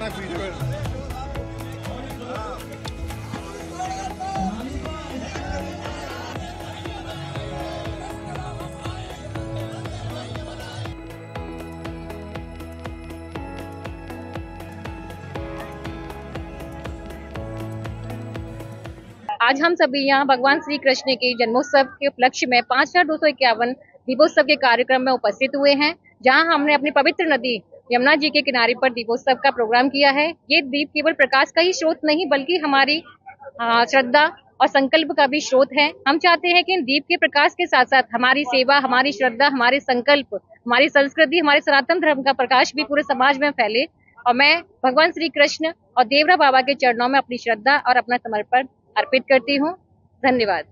आज हम सभी यहाँ भगवान श्री कृष्ण के जन्मोत्सव के उपलक्ष्य में पाँच हज़ार दो सौ इक्यावन दीपोत्सव के कार्यक्रम में उपस्थित हुए हैं, जहाँ हमने अपनी पवित्र नदी यमुना जी के किनारे पर दीपोत्सव का प्रोग्राम किया है। ये दीप केवल प्रकाश का ही स्रोत नहीं, बल्कि हमारी श्रद्धा और संकल्प का भी स्रोत है। हम चाहते हैं कि इन दीप के प्रकाश के साथ साथ हमारी सेवा, हमारी श्रद्धा, हमारे संकल्प, हमारी संस्कृति, हमारे सनातन धर्म का प्रकाश भी पूरे समाज में फैले। और मैं भगवान श्री कृष्ण और देवरा बाबा के चरणों में अपनी श्रद्धा और अपना समर्पण अर्पित करती हूँ। धन्यवाद।